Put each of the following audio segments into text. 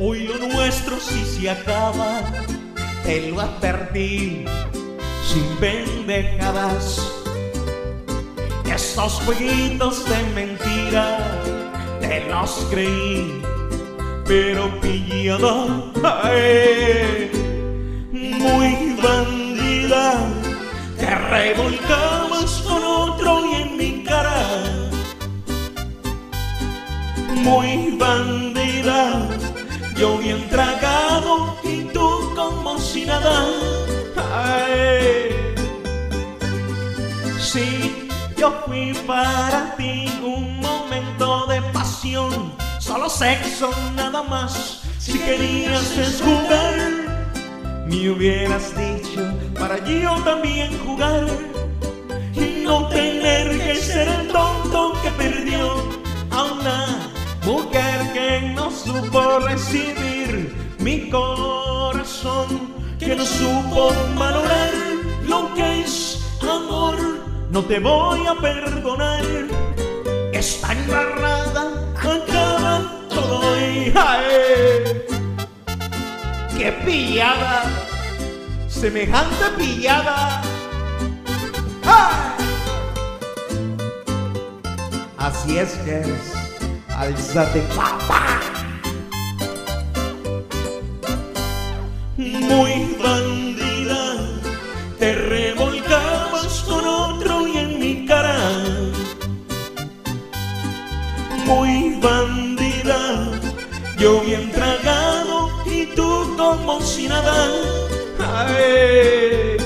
Hoy lo nuestro sí se acaba, te lo advertí, sin pendejadas. Estos jueguitos de mentira te los creí, pero pillado, muy bandida, te revolcabas con otro y en mi cara, muy bandida, yo bien tragado y tú como si nada. Ay, sí, yo fui para ti un momento de pasión, solo sexo nada más. Si querías es jugar, hubieras dicho para yo también jugar y no tener que ser el tonto que perdió a una mujer que no supo recibir mi corazón, que no supo valorar lo que es amor. No te voy a perdonar, está embarrada, acaba todo y ¡ay! ¡Qué pillada! Semejante pillada. ¡Ay! Así es que es. Alzate, papá. muy bandida, te revolcabas con otro y en mi cara. Muy bandida, yo bien tragado y tú como si nada. Ay,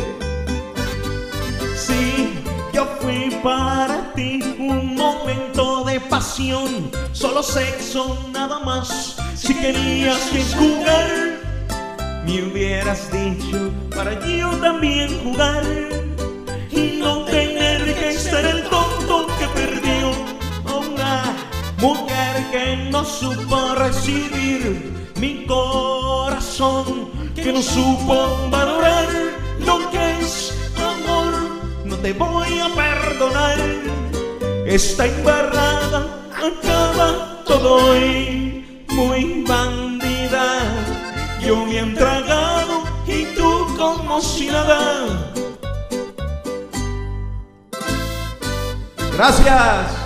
sí, yo fui para ti un momento de pasión, solo sexo nada más. Si querías que jugar me hubieras dicho para yo también jugar y no tener que ser el tonto que perdió a una mujer que no supo recibir mi corazón, que no supo valorar lo que es amor. No te voy a perdonar, está embarrada, acaba todo hoy, muy bandida yo bien tragado y tú como si nada. Gracias.